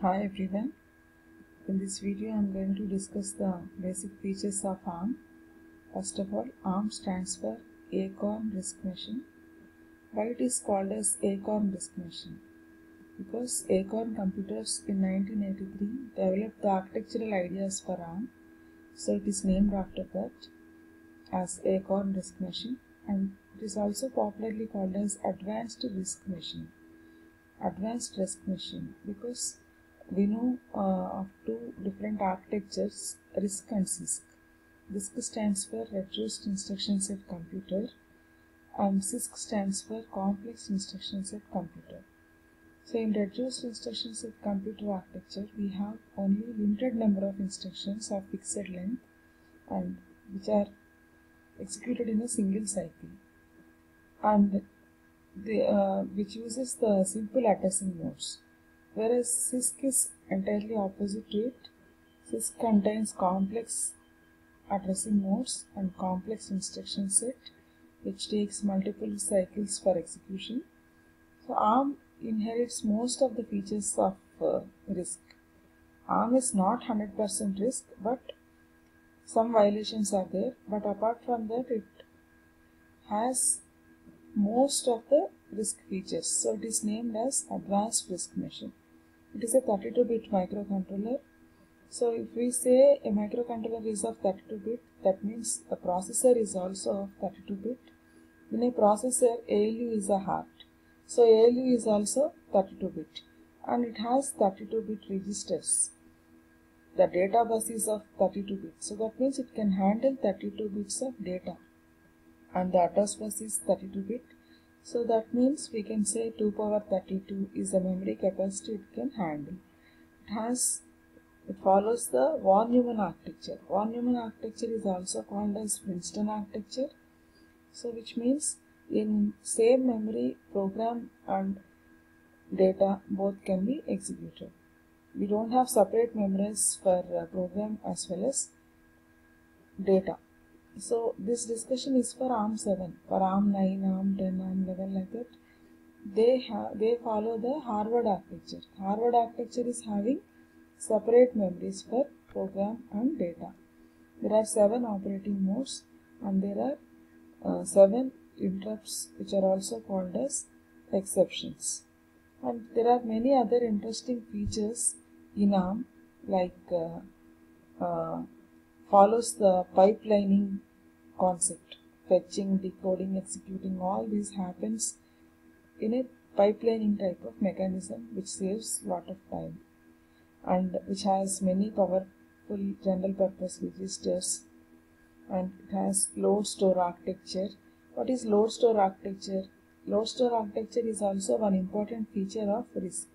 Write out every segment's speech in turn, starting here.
Hi everyone. In this video I am going to discuss the basic features of ARM. First of all, ARM stands for Acorn RISC Machine. Why it is called as Acorn RISC Machine? Because Acorn Computers in 1983 developed the architectural ideas for ARM. So it is named after that as Acorn RISC Machine and it is also popularly called as Advanced RISC Machine. Advanced RISC Machine because we know uh, of two different architectures RISC and CISC. RISC stands for Reduced Instruction Set Computer and CISC stands for Complex Instruction Set Computer. So in Reduced Instruction Set Computer architecture we have only limited number of instructions of fixed length and which are executed in a single cycle and the, uh, which uses the simple addressing modes whereas CISC is entirely opposite to it. CISC contains complex addressing modes and complex instruction set which takes multiple cycles for execution. So ARM inherits most of the features of uh, RISC. ARM is not 100% RISC but some violations are there but apart from that it has most of the RISC features. So it is named as Advanced RISC Machine. It is a 32-bit microcontroller. So if we say a microcontroller is of 32-bit, that means the processor is also of 32-bit. In a processor, ALU is a heart. So ALU is also 32-bit and it has 32-bit registers. The data bus is of 32 bits. So that means it can handle 32 bits of data and the address bus is 32 bit. So that means we can say 2 power 32 is the memory capacity it can handle. It has it follows the von neumann architecture. Von neumann architecture is also called as princeton architecture. So which means in same memory program and data both can be executed. We don't have separate memories for uh, program as well as data so this discussion is for ARM 7, for ARM 9, ARM 10, ARM 11 like that. They have they follow the Harvard architecture. Harvard architecture is having separate memories for program and data. There are seven operating modes and there are uh, seven interrupts which are also called as exceptions. And there are many other interesting features in ARM like uh, uh, follows the pipelining concept. Fetching, decoding, executing, all this happens in a pipelining type of mechanism which saves lot of time and which has many powerful general purpose registers and it has load store architecture. What is load store architecture? Load store architecture is also one important feature of RISC.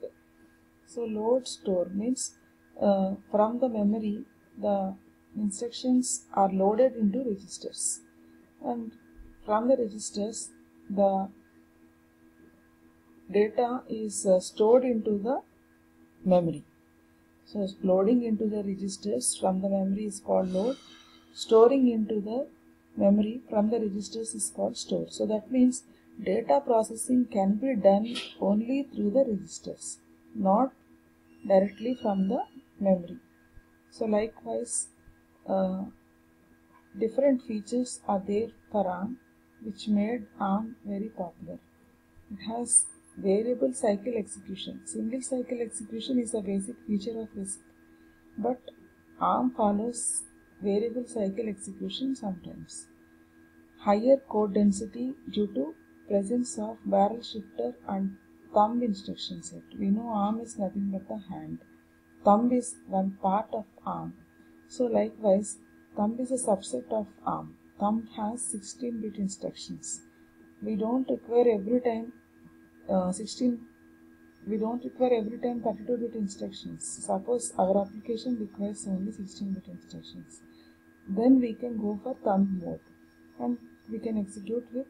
So load store means uh, from the memory the instructions are loaded into registers. And from the registers the data is uh, stored into the memory. So loading into the registers from the memory is called load. Storing into the memory from the registers is called store. So that means data processing can be done only through the registers not directly from the memory. So likewise uh, different features are there for ARM which made ARM very popular. It has variable cycle execution. Single cycle execution is a basic feature of RISC but ARM follows variable cycle execution sometimes. Higher code density due to presence of barrel shifter and thumb instruction set. We know ARM is nothing but the hand. Thumb is one part of ARM so likewise, thumb is a subset of ARM. Thumb has 16-bit instructions. We don't require every time uh, 16 we don't require every time 32-bit instructions. Suppose our application requires only 16-bit instructions. Then we can go for thumb mode and we can execute with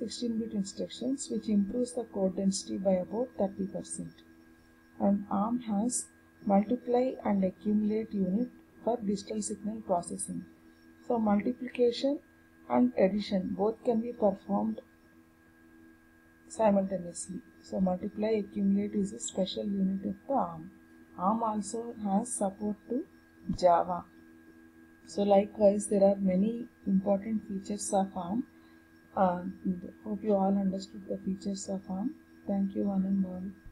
16-bit instructions which improves the code density by about 30%. And ARM has multiply and accumulate unit for digital signal processing. So multiplication and addition both can be performed simultaneously. So multiply accumulate is a special unit of the ARM ARM also has support to Java. So likewise there are many important features of ARM. Uh, hope you all understood the features of ARM. Thank you one and all.